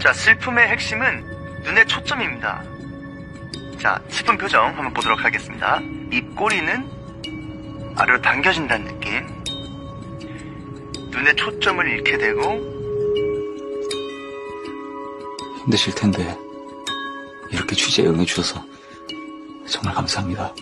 자, 슬픔의 핵심은 눈의 초점입니다. 자, 슬픈 표정 한번 보도록 하겠습니다. 입꼬리는 아래로 당겨진다는 느낌. 눈의 초점을 잃게 되고 힘드실 텐데 이렇게 취재에 응해주셔서 정말 감사합니다.